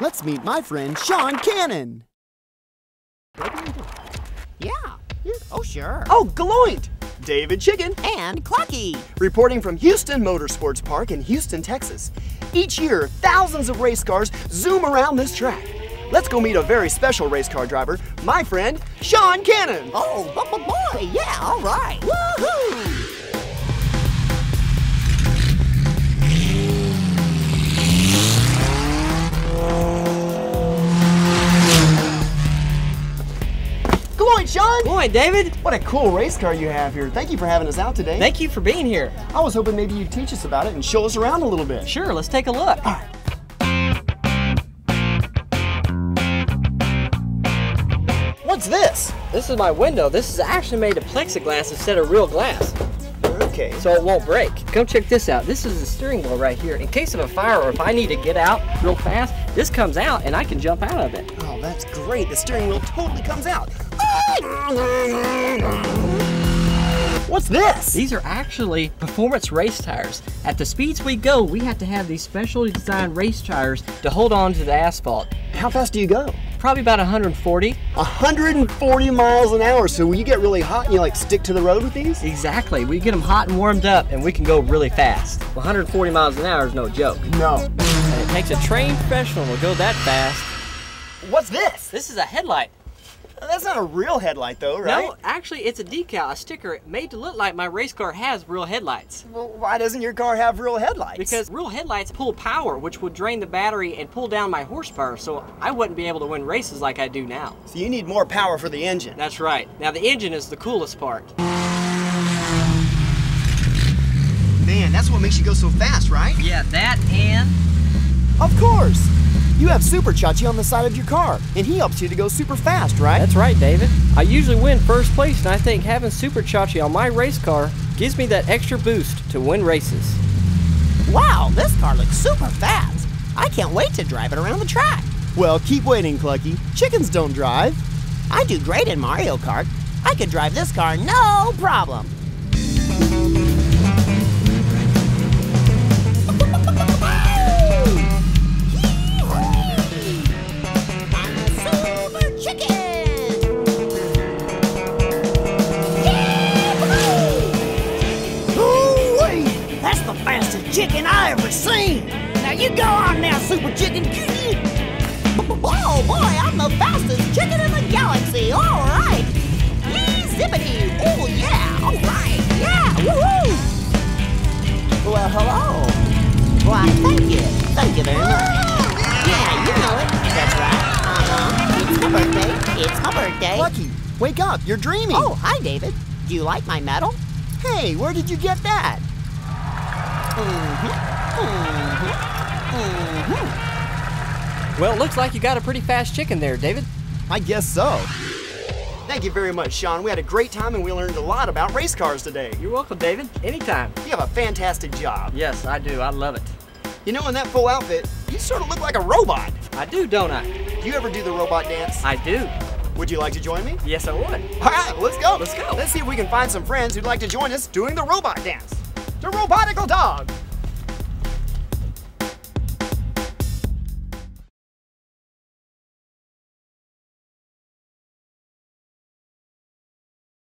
Let's meet my friend Sean Canon. Yeah. Oh, sure. Oh, Galoint! David Chicken, And Clucky. reporting from Houston Motorsports Park in Houston, Texas. Each year, thousands of race cars zoom around this track. Let's go meet a very special race car driver, my friend Sean Canon. Oh, bu- bu- boy. Yeah, all right. Sean! Boy, David, What a cool race car you have here. Thank you for having us out today. thank you for being here. I was hoping maybe you'd teach us about it and show us around a little bit. Sure, let's take a look. What's this? This is my window. This is actually made of plexiglass instead of real glass, Okay. so it won't break. Come check this out. This is the steering wheel right here. In case of a fire or if I need to get out real fast, this comes out and I can jump out of it. Oh, that's great. The steering wheel totally comes out. What's this? These are actually performance race tires. At the speeds we go, we have to have these specially designed race tires to hold on to the asphalt. How fast do you go? Probably about 140. 140 miles an hour. So when you get really hot and you like stick to the road with these? Exactly. We get them hot and warmed up and we can go really fast. 140 miles an hour is no joke. No. And it takes a trained professional to go that fast. What's this? This is a headlight. That's not a real headlight though, right? No, actually, it's a decal, a sticker made to look like my race car has real headlights. Well, why doesn't your car have real headlights? Because real headlights pull power, which would drain the battery and pull down my horsepower, so I wouldn't be able to win races like I do now. so you need more power for the engine. That's right. Now, the engine is the coolest part. Man, that's what makes you go so fast, right? Yeah, that and. Of course. You have Super Chachi on the side of your car, and he helps you to go super fast, right? That's right, David. I usually win first place, and I think having Super Chachi on my race car gives me that extra boost to win races. Wow, this car looks super fast. I can't wait to drive it around the track. Well, keep waiting, Clucky. Chickens don't drive. I do great in Mario Kart. I could drive this car no problem. Chicken. Oh boy, I'm the fastest chicken in the galaxy. All right. Yee zippity. Oh yeah. All right. Yeah. Woohoo. Well, hello. Why, thank you. Thank you very much. Yeah, you know it. That's right. Uh-huh. It's my birthday. It's my birthday. Clucky, wake up. You're dreaming. Oh, hi, David. Do you like my medal? hey, where did you get that? Well, it looks like you got a pretty fast chicken there, David. I guess so. Thank you very much, Sean. We had a great time and we learned a lot about race cars today. You're welcome, David. Anytime. You have a fantastic job. Yes, I do. I love it. You know, in that full outfit, you sort of look like a robot. I do, don't I? Do you ever do the robot dance? I do. Would you like to join me? Yes, I would. All right, let's go. Let's go. Let's see if we can find some friends who'd like to join us doing the robot dance. The Robotical Dog.